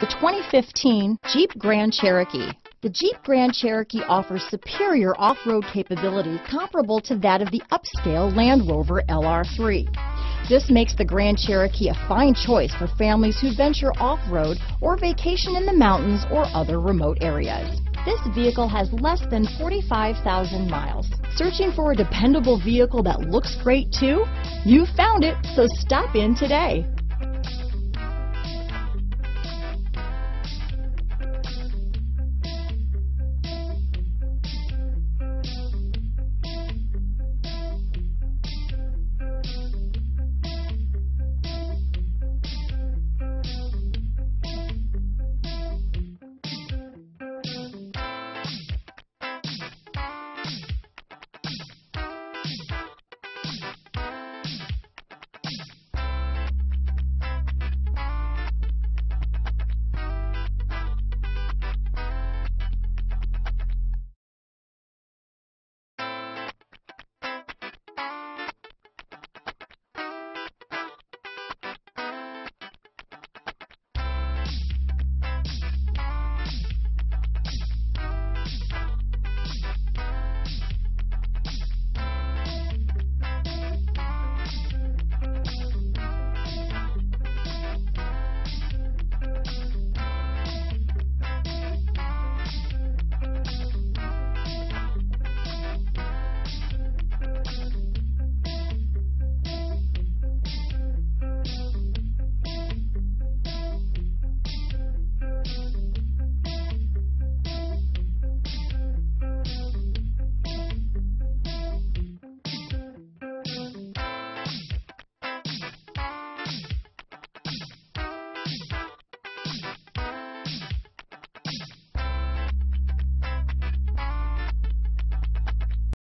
The 2015 Jeep Grand Cherokee. The Jeep Grand Cherokee offers superior off-road capability comparable to that of the upscale Land Rover LR3. This makes the Grand Cherokee a fine choice for families who venture off-road or vacation in the mountains or other remote areas. This vehicle has less than 45,000 miles. Searching for a dependable vehicle that looks great too? You found it, so stop in today.